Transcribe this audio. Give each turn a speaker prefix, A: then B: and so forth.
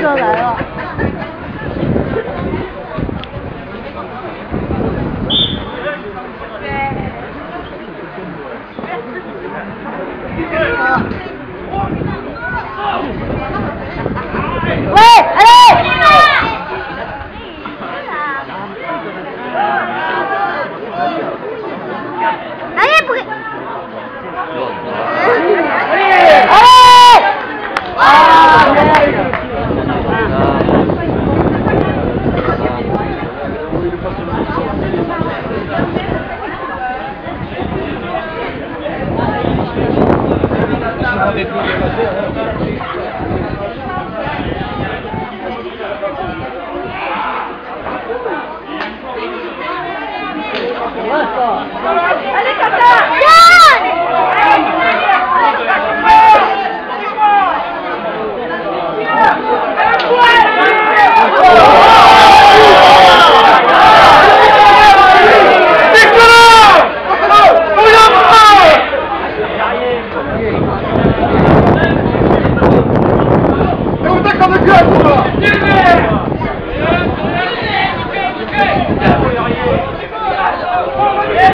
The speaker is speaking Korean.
A: 这来了。
B: 啊！
C: Aí, porque...
D: Thank you. Olha só.